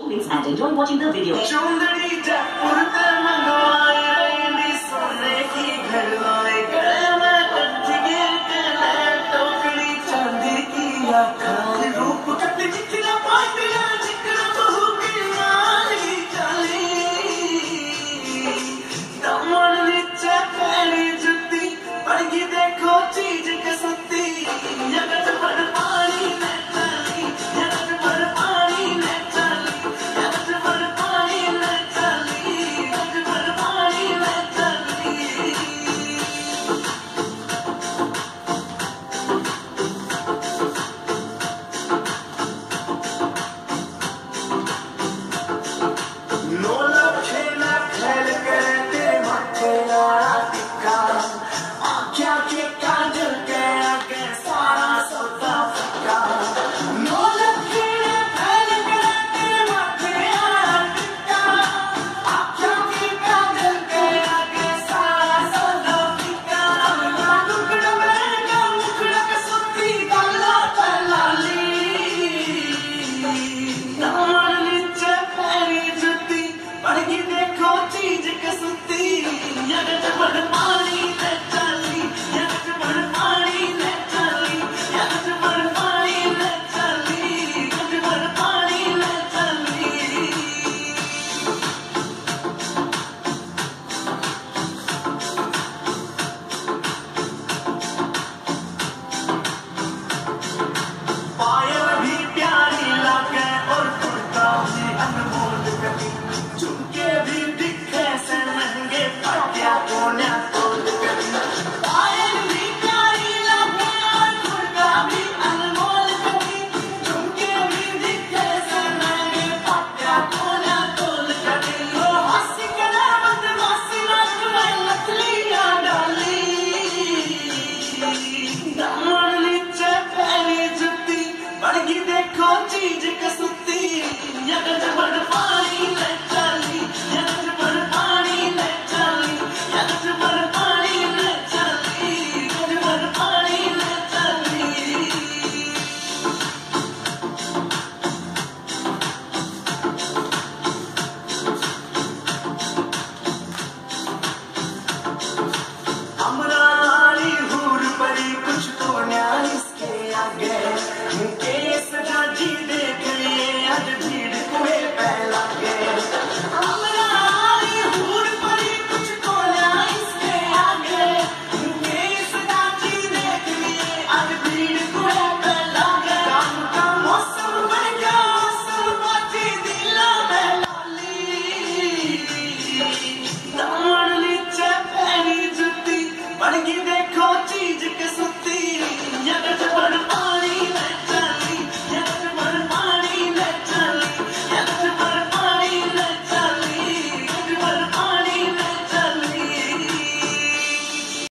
and enjoy watching the video. देखो चीज़ कसती यकजबड़ पानी लग